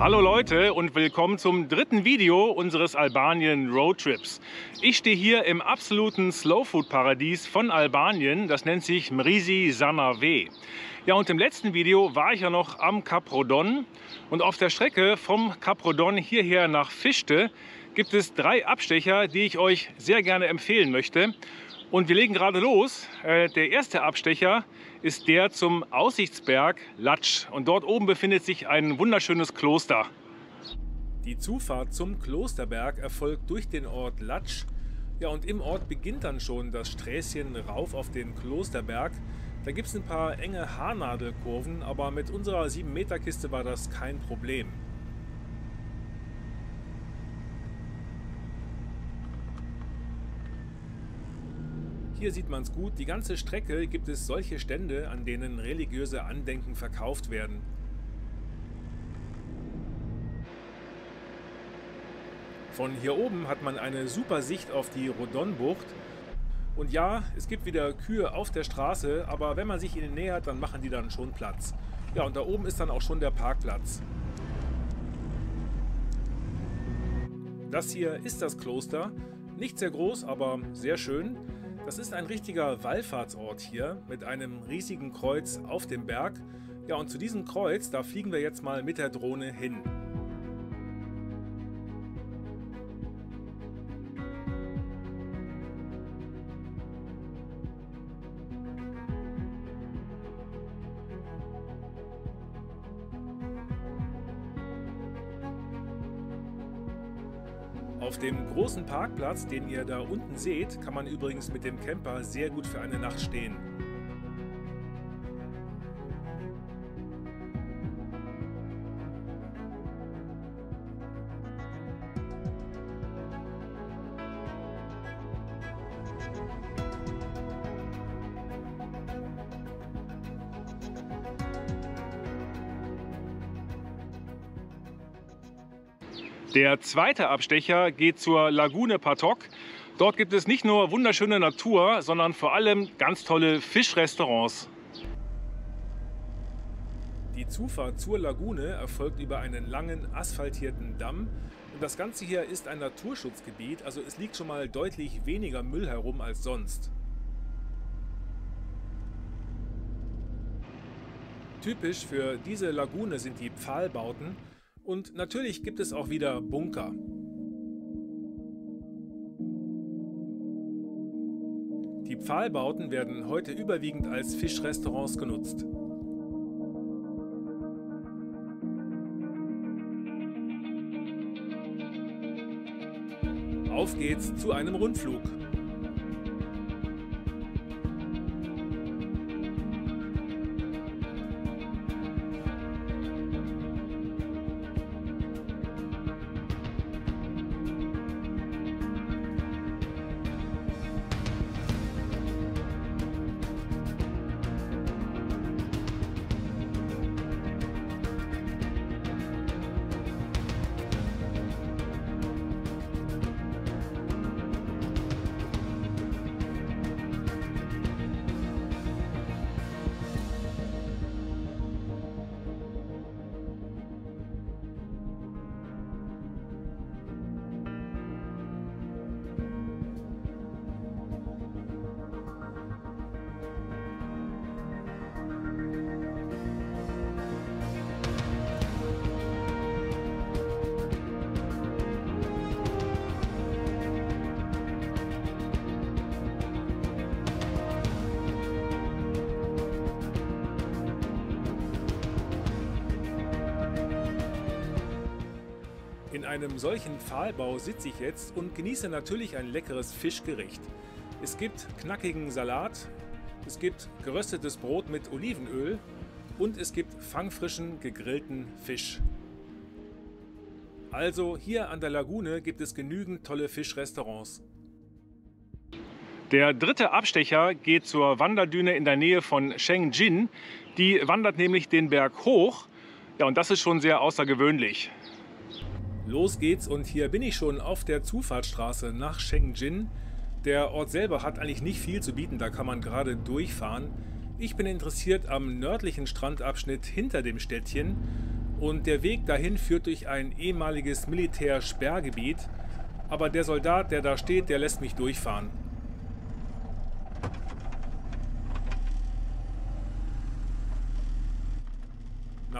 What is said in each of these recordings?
Hallo Leute und willkommen zum dritten Video unseres Albanien Roadtrips. Ich stehe hier im absoluten Slowfood-Paradies von Albanien, das nennt sich Mrisi Sanave. Ja und im letzten Video war ich ja noch am Kap Rodon und auf der Strecke vom Kap Rodon hierher nach Fichte gibt es drei Abstecher, die ich euch sehr gerne empfehlen möchte. Und wir legen gerade los. Äh, der erste Abstecher ist der zum Aussichtsberg Latsch. Und dort oben befindet sich ein wunderschönes Kloster. Die Zufahrt zum Klosterberg erfolgt durch den Ort Latsch. Ja, und im Ort beginnt dann schon das Sträßchen rauf auf den Klosterberg. Da gibt es ein paar enge Haarnadelkurven, aber mit unserer 7-Meter-Kiste war das kein Problem. Hier sieht man es gut, die ganze Strecke gibt es solche Stände, an denen religiöse Andenken verkauft werden. Von hier oben hat man eine super Sicht auf die Rodonbucht. Und ja, es gibt wieder Kühe auf der Straße, aber wenn man sich ihnen nähert, dann machen die dann schon Platz. Ja, und da oben ist dann auch schon der Parkplatz. Das hier ist das Kloster. Nicht sehr groß, aber sehr schön. Das ist ein richtiger Wallfahrtsort hier mit einem riesigen Kreuz auf dem Berg. Ja, und zu diesem Kreuz, da fliegen wir jetzt mal mit der Drohne hin. Auf dem großen Parkplatz, den ihr da unten seht, kann man übrigens mit dem Camper sehr gut für eine Nacht stehen. Der zweite Abstecher geht zur Lagune Patok. Dort gibt es nicht nur wunderschöne Natur, sondern vor allem ganz tolle Fischrestaurants. Die Zufahrt zur Lagune erfolgt über einen langen asphaltierten Damm. Und das Ganze hier ist ein Naturschutzgebiet, also es liegt schon mal deutlich weniger Müll herum als sonst. Typisch für diese Lagune sind die Pfahlbauten und natürlich gibt es auch wieder Bunker. Die Pfahlbauten werden heute überwiegend als Fischrestaurants genutzt. Auf geht's zu einem Rundflug. Einem solchen Pfahlbau sitze ich jetzt und genieße natürlich ein leckeres Fischgericht. Es gibt knackigen Salat, es gibt geröstetes Brot mit Olivenöl und es gibt fangfrischen gegrillten Fisch. Also hier an der Lagune gibt es genügend tolle Fischrestaurants. Der dritte Abstecher geht zur Wanderdüne in der Nähe von Shengjin. Die wandert nämlich den Berg hoch. Ja, und das ist schon sehr außergewöhnlich. Los geht's und hier bin ich schon auf der Zufahrtsstraße nach Shengjin. Der Ort selber hat eigentlich nicht viel zu bieten, da kann man gerade durchfahren. Ich bin interessiert am nördlichen Strandabschnitt hinter dem Städtchen und der Weg dahin führt durch ein ehemaliges Militärsperrgebiet, aber der Soldat, der da steht, der lässt mich durchfahren.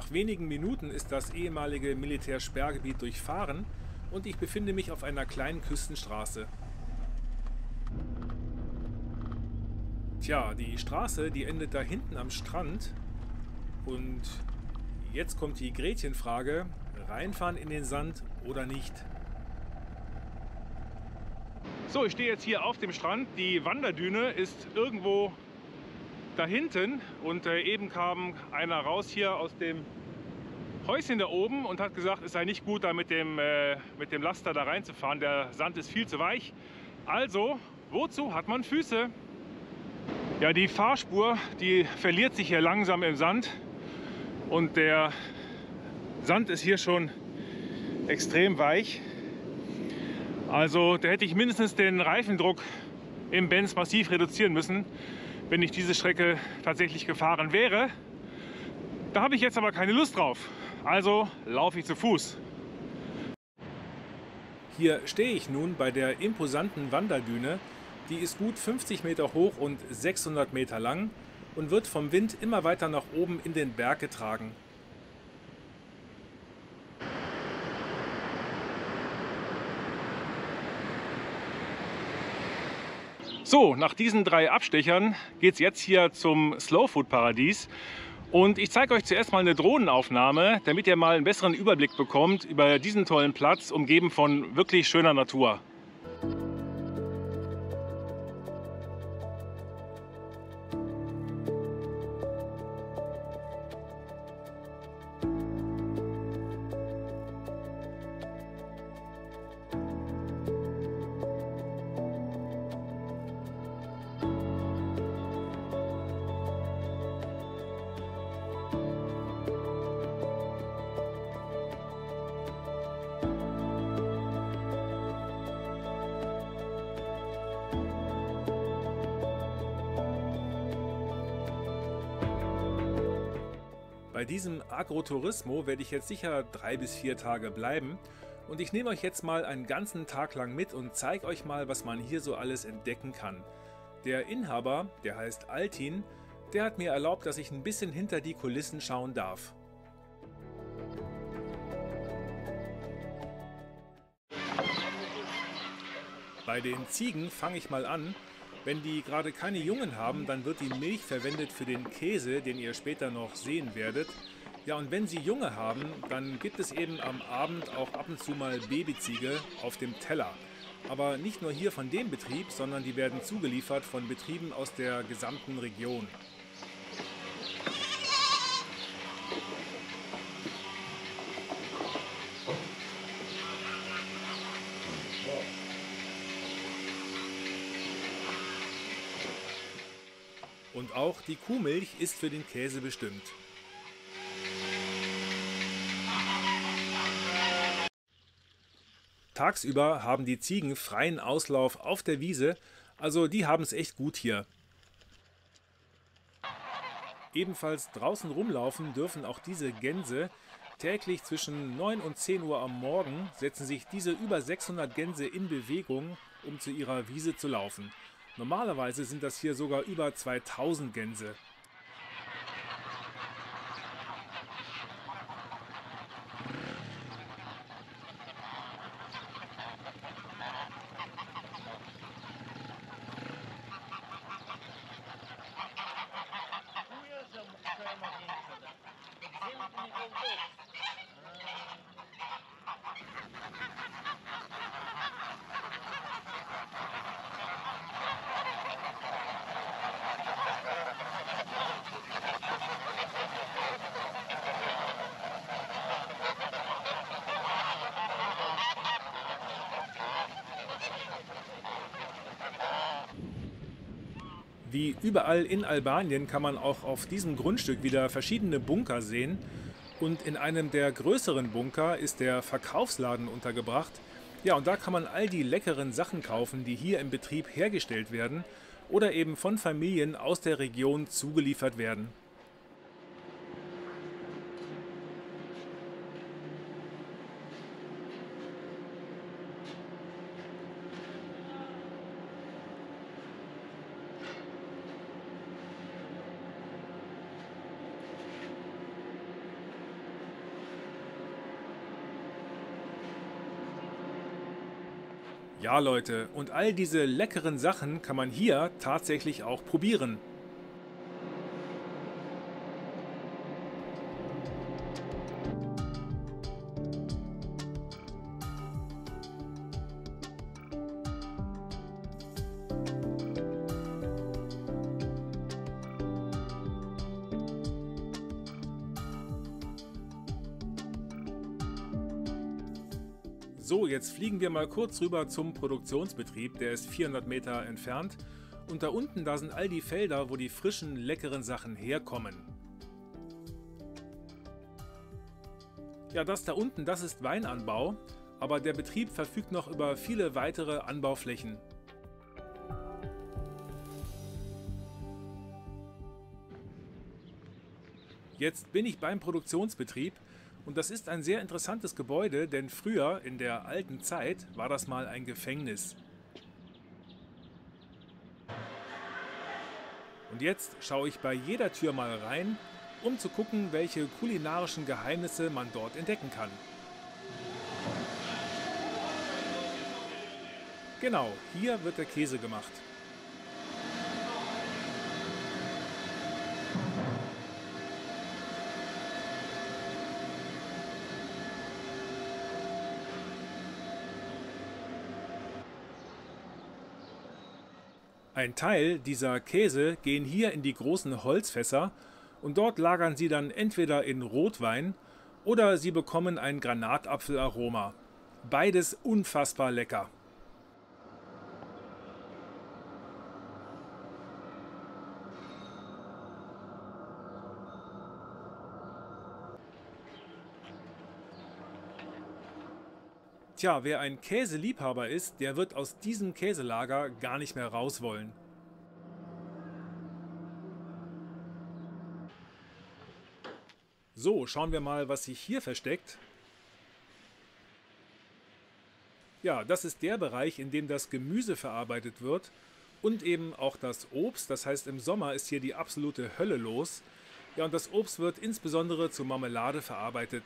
Nach wenigen Minuten ist das ehemalige Militärsperrgebiet durchfahren und ich befinde mich auf einer kleinen Küstenstraße. Tja, die Straße, die endet da hinten am Strand und jetzt kommt die Gretchenfrage, reinfahren in den Sand oder nicht. So, ich stehe jetzt hier auf dem Strand. Die Wanderdüne ist irgendwo da hinten und äh, eben kam einer raus hier aus dem Häuschen da oben und hat gesagt, es sei nicht gut, da mit dem, äh, mit dem Laster da reinzufahren. Der Sand ist viel zu weich. Also, wozu hat man Füße? Ja, die Fahrspur, die verliert sich hier langsam im Sand und der Sand ist hier schon extrem weich. Also da hätte ich mindestens den Reifendruck im Benz massiv reduzieren müssen, wenn ich diese Strecke tatsächlich gefahren wäre. Da habe ich jetzt aber keine Lust drauf. Also laufe ich zu Fuß. Hier stehe ich nun bei der imposanten Wanderdüne. Die ist gut 50 Meter hoch und 600 Meter lang und wird vom Wind immer weiter nach oben in den Berg getragen. So, nach diesen drei Abstechern geht es jetzt hier zum Slow Food Paradies. Und ich zeige euch zuerst mal eine Drohnenaufnahme, damit ihr mal einen besseren Überblick bekommt über diesen tollen Platz, umgeben von wirklich schöner Natur. Bei diesem Agrotourismo werde ich jetzt sicher drei bis vier Tage bleiben und ich nehme euch jetzt mal einen ganzen Tag lang mit und zeige euch mal, was man hier so alles entdecken kann. Der Inhaber, der heißt Altin, der hat mir erlaubt, dass ich ein bisschen hinter die Kulissen schauen darf. Bei den Ziegen fange ich mal an wenn die gerade keine Jungen haben, dann wird die Milch verwendet für den Käse, den ihr später noch sehen werdet. Ja, und wenn sie Junge haben, dann gibt es eben am Abend auch ab und zu mal Babyziege auf dem Teller. Aber nicht nur hier von dem Betrieb, sondern die werden zugeliefert von Betrieben aus der gesamten Region. Und auch die Kuhmilch ist für den Käse bestimmt. Tagsüber haben die Ziegen freien Auslauf auf der Wiese, also die haben es echt gut hier. Ebenfalls draußen rumlaufen dürfen auch diese Gänse. Täglich zwischen 9 und 10 Uhr am Morgen setzen sich diese über 600 Gänse in Bewegung, um zu ihrer Wiese zu laufen. Normalerweise sind das hier sogar über 2000 Gänse. Wie überall in Albanien kann man auch auf diesem Grundstück wieder verschiedene Bunker sehen. Und in einem der größeren Bunker ist der Verkaufsladen untergebracht. Ja, und da kann man all die leckeren Sachen kaufen, die hier im Betrieb hergestellt werden oder eben von Familien aus der Region zugeliefert werden. Ja Leute, und all diese leckeren Sachen kann man hier tatsächlich auch probieren. So, jetzt fliegen wir mal kurz rüber zum Produktionsbetrieb. Der ist 400 Meter entfernt. Und da unten, da sind all die Felder, wo die frischen, leckeren Sachen herkommen. Ja, das da unten, das ist Weinanbau. Aber der Betrieb verfügt noch über viele weitere Anbauflächen. Jetzt bin ich beim Produktionsbetrieb und das ist ein sehr interessantes Gebäude, denn früher, in der alten Zeit, war das mal ein Gefängnis. Und jetzt schaue ich bei jeder Tür mal rein, um zu gucken, welche kulinarischen Geheimnisse man dort entdecken kann. Genau, hier wird der Käse gemacht. Ein Teil dieser Käse gehen hier in die großen Holzfässer und dort lagern sie dann entweder in Rotwein oder sie bekommen ein Granatapfelaroma. Beides unfassbar lecker. Tja, wer ein Käseliebhaber ist, der wird aus diesem Käselager gar nicht mehr raus wollen. So, schauen wir mal, was sich hier versteckt. Ja, das ist der Bereich, in dem das Gemüse verarbeitet wird und eben auch das Obst. Das heißt, im Sommer ist hier die absolute Hölle los. Ja, und das Obst wird insbesondere zu Marmelade verarbeitet.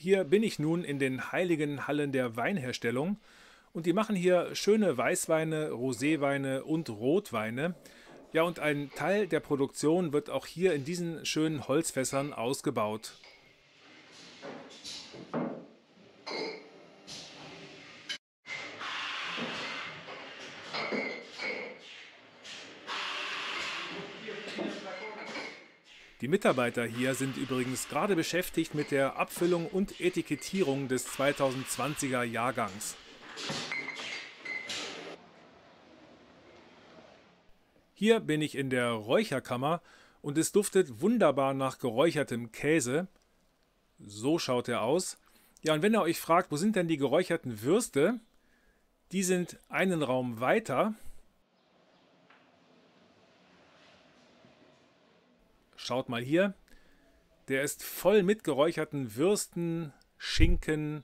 Hier bin ich nun in den heiligen Hallen der Weinherstellung und die machen hier schöne Weißweine, Roséweine und Rotweine. Ja, und ein Teil der Produktion wird auch hier in diesen schönen Holzfässern ausgebaut. Die Mitarbeiter hier sind übrigens gerade beschäftigt mit der Abfüllung und Etikettierung des 2020er Jahrgangs. Hier bin ich in der Räucherkammer und es duftet wunderbar nach geräuchertem Käse. So schaut er aus. Ja, und wenn ihr euch fragt, wo sind denn die geräucherten Würste? Die sind einen Raum weiter Schaut mal hier. Der ist voll mit geräucherten Würsten, Schinken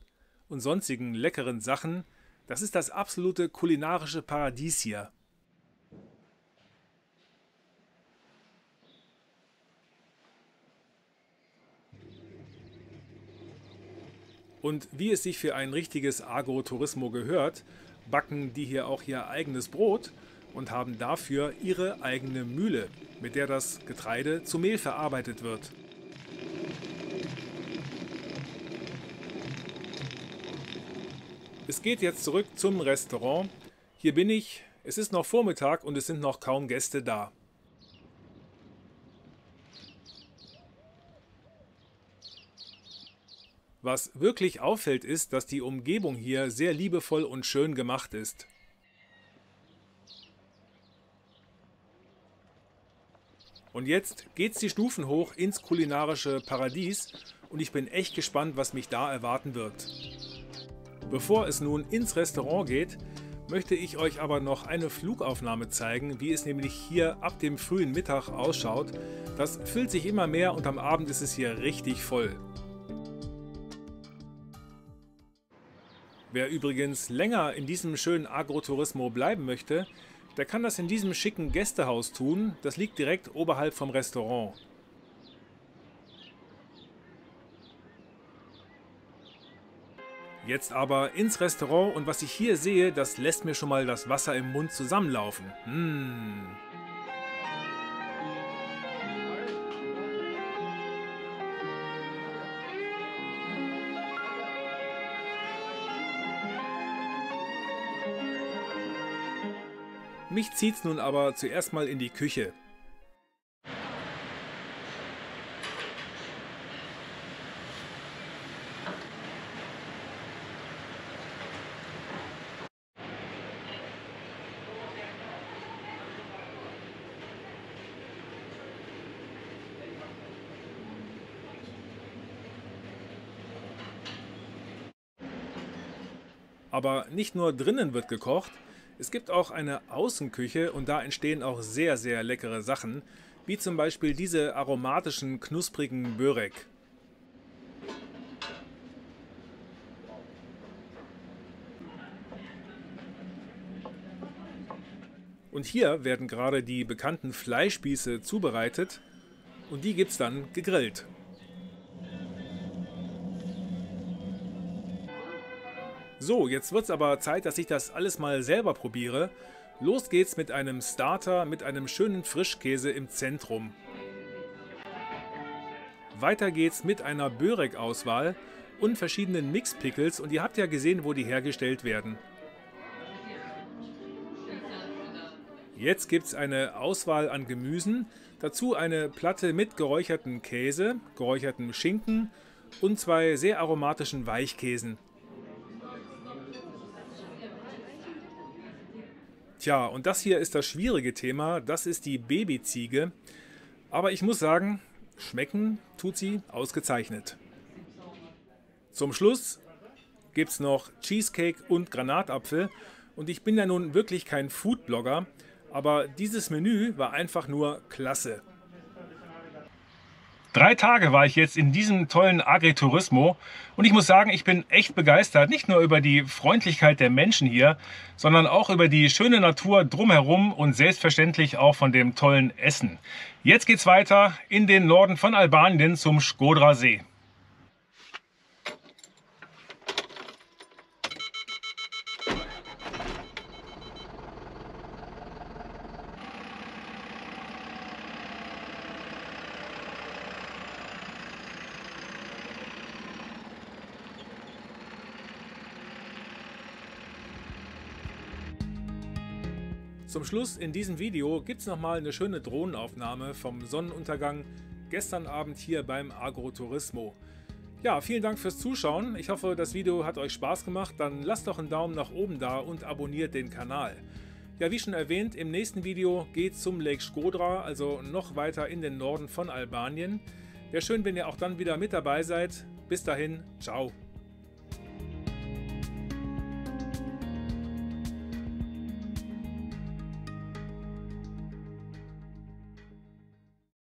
und sonstigen leckeren Sachen. Das ist das absolute kulinarische Paradies hier. Und wie es sich für ein richtiges Agrotourismo gehört, backen die hier auch ihr eigenes Brot und haben dafür ihre eigene Mühle, mit der das Getreide zu Mehl verarbeitet wird. Es geht jetzt zurück zum Restaurant. Hier bin ich, es ist noch Vormittag und es sind noch kaum Gäste da. Was wirklich auffällt ist, dass die Umgebung hier sehr liebevoll und schön gemacht ist. Und jetzt geht's die Stufen hoch ins kulinarische Paradies und ich bin echt gespannt, was mich da erwarten wird. Bevor es nun ins Restaurant geht, möchte ich euch aber noch eine Flugaufnahme zeigen, wie es nämlich hier ab dem frühen Mittag ausschaut. Das füllt sich immer mehr und am Abend ist es hier richtig voll. Wer übrigens länger in diesem schönen Agrotourismo bleiben möchte, der kann das in diesem schicken Gästehaus tun. Das liegt direkt oberhalb vom Restaurant. Jetzt aber ins Restaurant und was ich hier sehe, das lässt mir schon mal das Wasser im Mund zusammenlaufen. Mmh. Mich zieht's nun aber zuerst mal in die Küche. Aber nicht nur drinnen wird gekocht, es gibt auch eine Außenküche und da entstehen auch sehr, sehr leckere Sachen, wie zum Beispiel diese aromatischen, knusprigen Börek. Und hier werden gerade die bekannten Fleischspieße zubereitet und die gibt es dann gegrillt. So, jetzt wird es aber Zeit, dass ich das alles mal selber probiere. Los geht's mit einem Starter mit einem schönen Frischkäse im Zentrum. Weiter geht's mit einer Börek-Auswahl und verschiedenen Mix-Pickles und ihr habt ja gesehen, wo die hergestellt werden. Jetzt gibt es eine Auswahl an Gemüsen, dazu eine Platte mit geräucherten Käse, geräuchertem Schinken und zwei sehr aromatischen Weichkäsen. Tja, und das hier ist das schwierige Thema, das ist die Babyziege. Aber ich muss sagen, schmecken tut sie ausgezeichnet. Zum Schluss gibt es noch Cheesecake und Granatapfel. Und ich bin ja nun wirklich kein Foodblogger, aber dieses Menü war einfach nur klasse. Drei Tage war ich jetzt in diesem tollen Agriturismo und ich muss sagen, ich bin echt begeistert, nicht nur über die Freundlichkeit der Menschen hier, sondern auch über die schöne Natur drumherum und selbstverständlich auch von dem tollen Essen. Jetzt geht's weiter in den Norden von Albanien zum Skodra See. Zum Schluss in diesem Video gibt es nochmal eine schöne Drohnenaufnahme vom Sonnenuntergang gestern Abend hier beim Agroturismo. Ja, vielen Dank fürs Zuschauen. Ich hoffe, das Video hat euch Spaß gemacht. Dann lasst doch einen Daumen nach oben da und abonniert den Kanal. Ja, wie schon erwähnt, im nächsten Video geht zum Lake Skodra, also noch weiter in den Norden von Albanien. Wäre schön, wenn ihr auch dann wieder mit dabei seid. Bis dahin, ciao.